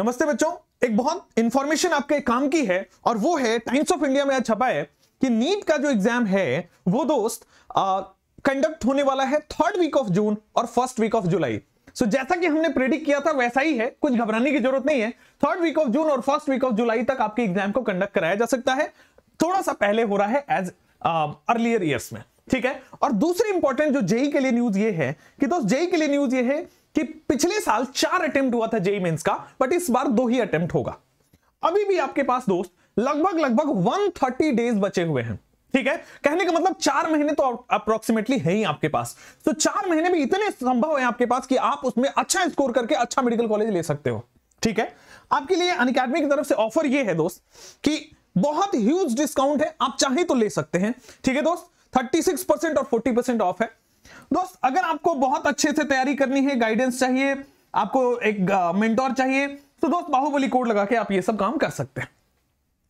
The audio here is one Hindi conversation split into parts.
नमस्ते बच्चों एक बहुत इंफॉर्मेशन आपके काम की है और वो है टाइम्स ऑफ़ इंडिया में आज छपा है कि नीट का जो एग्ज़ाम है वो दोस्त कंडक्ट होने वाला है थर्ड वीक ऑफ़ जून और first week of July so so, जैसा कि हमने प्रेडिक्ट किया था वैसा ही है कुछ घबराने की ज़रूरत नहीं है। थर्ड वीक ऑफ़ जून और फ़र्स्ट वीक ऑफ़ जुलाई तक आपके एग्ज़ाम को कंडक्ट कराया जा सकता है। थोड़ा सा पहले हो रहा है एज अर्लियर ईयर्स में ठीक है? और दूसरी इंपॉर्टेंट जो जेई के लिए न्यूज़ ये है कि दोस्त जेई के लिए न्यूज़ ये है कि पिछले साल चार अटेम्प्ट हुआ था जेई मेंस का बट इस बार दो ही अटेम्प्ट होगा। अभी भी आपके पास दोस्त, लगभग लगभग 130 डेज़ बचे हुए हैं। ठीक है? कहने का मतलब चार महीने तो अप्रोक्सीमेटली है ही आपके पास। तो चार महीने भी इतने संभव है आपके पास कि आप उसमें अच्छा स्कोर करके अच्छा मेडिकल कॉलेज ले सकते हो। ठीक है? आपके लिए अन की तरफ़ से ऑफ़र ये है दोस्त, कि बहुत ह्यूज डिस्काउंट है, आप चाहे तो ले सकते हैं। ठीक है दोस्त? 36 परसेंट और 40 परसेंट ऑफ़ है। दोस्त अगर आपको बहुत अच्छे से तैयारी करनी है गाइडेंस चाहिए आपको एक मेंटोर चाहिए तो दोस्त बाहुबली कोड लगा के आप ये सब काम कर सकते हैं।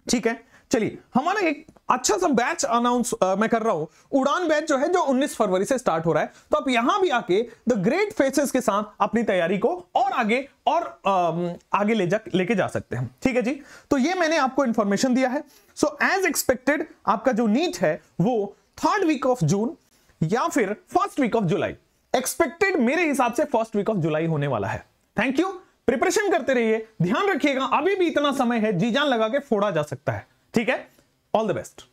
ठीक है? चलिए हमारा एक अच्छा सा बैच अनाउंस मैं कर रहा हूँ। उड़ान बैच जो है जो 19 फरवरी से स्टार्ट हो रहा है तो आप यहाँ भी आके द ग्रेट फेसेस के साथ अपनी तैयारी को और आगे और आ, आगे ले जा लेके जा सकते हैं। ठीक है जी? तो ये मैंने आपको इंफॉर्मेशन दिया है। सो एज एक्सपेक्टेड आपका जो नीट है वो थर्ड वीक ऑफ़ जून या फिर first week of July expected मेरे हिसाब से फ़र्स्ट वीक ऑफ़ जुलाई होने वाला है। थैंक यू प्रिपरेशन करते रहिए। ध्यान रखिएगा, अभी भी इतना समय है, जी जान लगा के फोड़ा जा सकता है। ठीक है? All the best